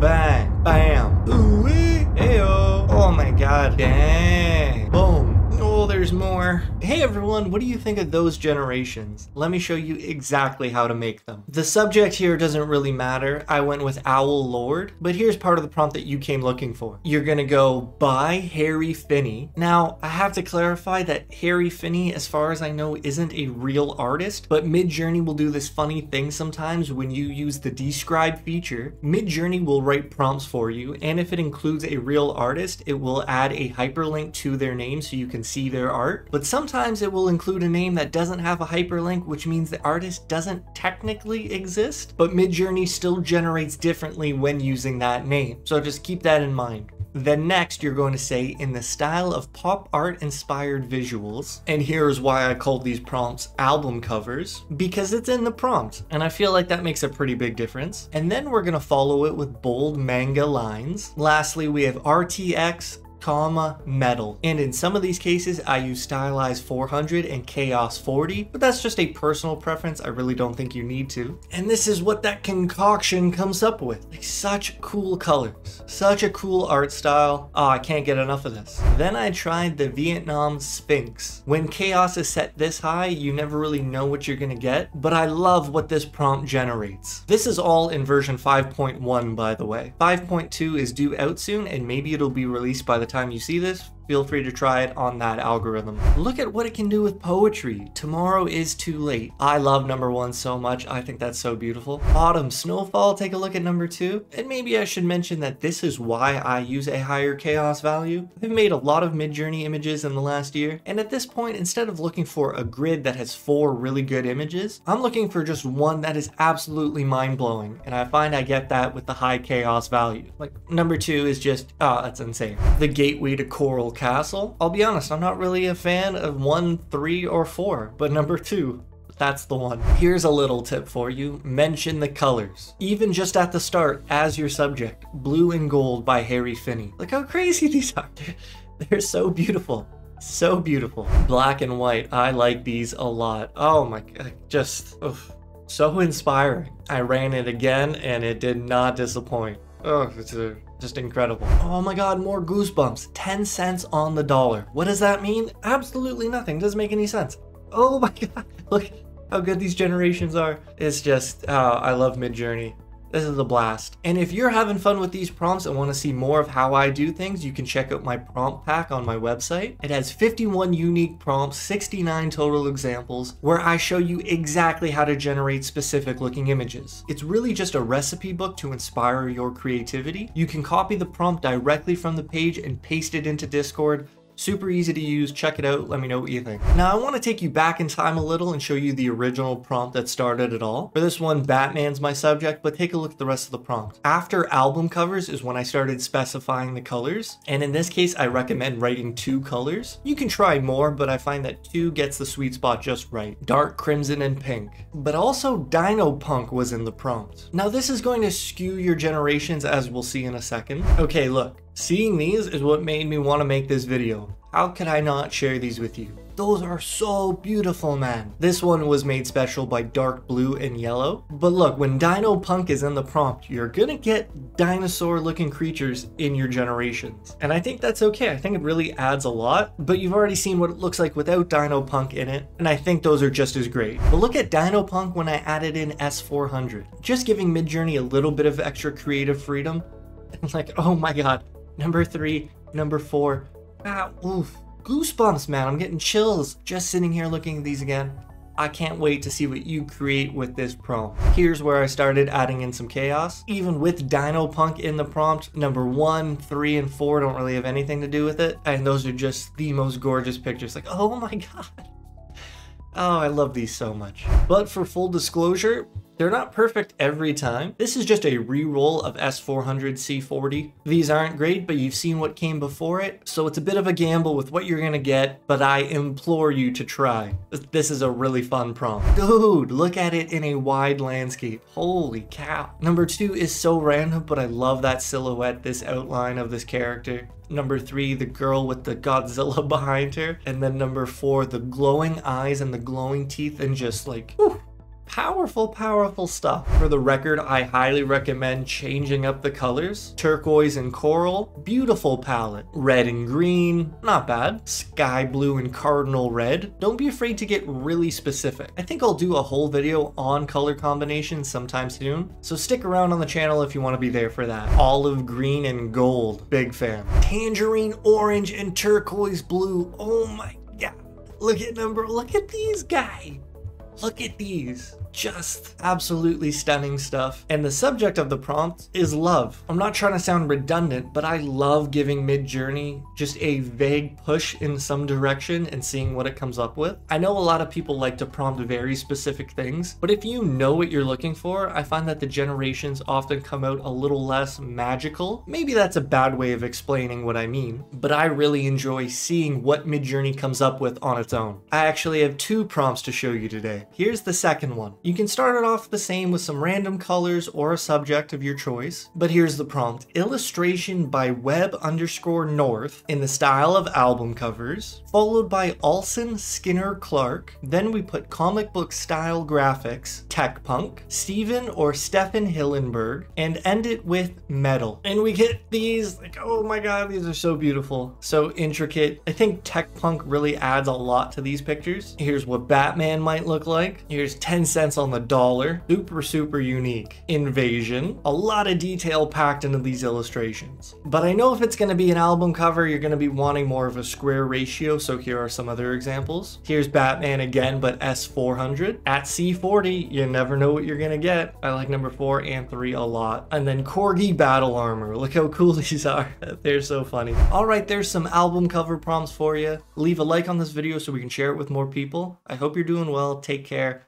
bang, bam, ooh heyo. Oh my god. Oh, there's more. Hey everyone, what do you think of those generations? Let me show you exactly how to make them. The subject here doesn't really matter. I went with Owl Lord, but here's part of the prompt that you came looking for. You're gonna go by Harry Finney. Now, I have to clarify that Harry Finney, as far as I know, isn't a real artist, but Midjourney will do this funny thing sometimes when you use the describe feature. Midjourney will write prompts for you, and if it includes a real artist, it will add a hyperlink to their name so you can see their art. But sometimes it will include a name that doesn't have a hyperlink, which means the artist doesn't technically exist, but Midjourney still generates differently when using that name. So just keep that in mind. Then next, you're going to say in the style of pop art inspired visuals. And here's why I called these prompts album covers, because it's in the prompt. And I feel like that makes a pretty big difference. And then we're going to follow it with bold manga lines. Lastly, we have RTX comma metal. And in some of these cases, I use stylized 400 and chaos 40, but that's just a personal preference. I really don't think you need to. And this is what that concoction comes up with. Like such cool colors, such a cool art style. Oh, I can't get enough of this. Then I tried the Vietnam Sphinx. When chaos is set this high, you never really know what you're gonna get, but I love what this prompt generates. This is all in version 5.1, by the way. 5.2 is due out soon, and maybe it'll be released by the time you see this, feel free to try it on that algorithm. Look at what it can do with poetry. Tomorrow is too late. I love number one so much. I think that's so beautiful. Autumn snowfall, take a look at number two. And maybe I should mention that this is why I use a higher chaos value. I've made a lot of Midjourney images in the last year. And at this point, instead of looking for a grid that has four really good images, I'm looking for just one that is absolutely mind blowing. And I find I get that with the high chaos value. Like number two is just, oh, that's insane. The gateway to coral Castle. I'll be honest, I'm not really a fan of one, three, or four, but number two, that's the one. Here's a little tip for you. Mention the colors. Even just at the start, as your subject. Blue and Gold by Harry Finney. Look how crazy these are. They're so beautiful. So beautiful. Black and white. I like these a lot. Oh my god. Uh, just oof. so inspiring. I ran it again and it did not disappoint. Oh, it's a just incredible. Oh my god, more goosebumps. 10 cents on the dollar. What does that mean? Absolutely nothing. Doesn't make any sense. Oh my god. Look how good these generations are. It's just, oh, I love Midjourney. This is a blast. And if you're having fun with these prompts and want to see more of how I do things, you can check out my prompt pack on my website. It has 51 unique prompts, 69 total examples, where I show you exactly how to generate specific looking images. It's really just a recipe book to inspire your creativity. You can copy the prompt directly from the page and paste it into Discord Super easy to use, check it out, let me know what you think. Now I want to take you back in time a little and show you the original prompt that started it all. For this one, Batman's my subject, but take a look at the rest of the prompt. After album covers is when I started specifying the colors, and in this case I recommend writing two colors. You can try more, but I find that two gets the sweet spot just right. Dark crimson and pink. But also Dino Punk was in the prompt. Now this is going to skew your generations as we'll see in a second. Okay, look. Seeing these is what made me want to make this video. How could I not share these with you? Those are so beautiful, man. This one was made special by dark blue and yellow. But look, when Dino Punk is in the prompt, you're gonna get dinosaur looking creatures in your generations. And I think that's okay. I think it really adds a lot, but you've already seen what it looks like without Dino Punk in it. And I think those are just as great. But look at Dino Punk when I added in S400. Just giving Midjourney a little bit of extra creative freedom. And like, oh my God, Number three, number four. Ah, oof. Goosebumps, man. I'm getting chills just sitting here looking at these again. I can't wait to see what you create with this prompt. Here's where I started adding in some chaos. Even with Dino Punk in the prompt, number one, three, and four don't really have anything to do with it. And those are just the most gorgeous pictures. Like, oh my god. Oh, I love these so much. But for full disclosure, they're not perfect every time. This is just a re-roll of S400 C40. These aren't great, but you've seen what came before it, so it's a bit of a gamble with what you're gonna get, but I implore you to try. This is a really fun prompt. Dude, look at it in a wide landscape. Holy cow. Number two is so random, but I love that silhouette, this outline of this character. Number three, the girl with the Godzilla behind her. And then number four, the glowing eyes and the glowing teeth and just like, whew, Powerful, powerful stuff. For the record, I highly recommend changing up the colors. Turquoise and coral, beautiful palette. Red and green, not bad. Sky blue and cardinal red. Don't be afraid to get really specific. I think I'll do a whole video on color combinations sometime soon, so stick around on the channel if you want to be there for that. Olive green and gold, big fan. Tangerine orange and turquoise blue, oh my god. Look at number, look at these guys. Look at these just absolutely stunning stuff. And the subject of the prompt is love. I'm not trying to sound redundant, but I love giving Midjourney just a vague push in some direction and seeing what it comes up with. I know a lot of people like to prompt very specific things, but if you know what you're looking for, I find that the generations often come out a little less magical. Maybe that's a bad way of explaining what I mean, but I really enjoy seeing what Midjourney comes up with on its own. I actually have two prompts to show you today. Here's the second one. You can start it off the same with some random colors or a subject of your choice, but here's the prompt. Illustration by web underscore north in the style of album covers, followed by Olson Skinner Clark. Then we put comic book style graphics, tech punk, Stephen or Stefan Hillenburg, and end it with metal. And we get these, like, oh my god, these are so beautiful, so intricate. I think tech punk really adds a lot to these pictures. Here's what Batman might look like. Here's 10 cents cents on the dollar. Super, super unique. Invasion. A lot of detail packed into these illustrations. But I know if it's going to be an album cover, you're going to be wanting more of a square ratio, so here are some other examples. Here's Batman again, but S400. At C40, you never know what you're going to get. I like number 4 and 3 a lot. And then Corgi Battle Armor. Look how cool these are. They're so funny. Alright, there's some album cover prompts for you. Leave a like on this video so we can share it with more people. I hope you're doing well. Take care